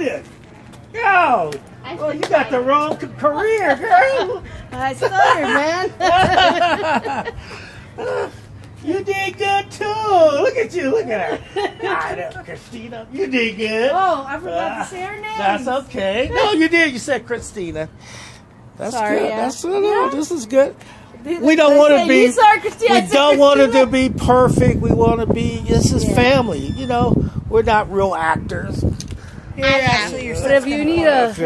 it. Go. Well, you got the wrong career, girl. I stuttered, man. You did good too. Look at you. Look at her. Know, Christina. You did good. oh, I forgot Ah, to say her name. That's okay. No, you did. You said Christina. That's Sorry, good. yeah. That's no, no, Yeah. This is good. We don't want to be. You saw Christina. I We don't want it to be perfect. We want to be. This is Yeah. family. You know, we're not real actors. Here, Reviunidas.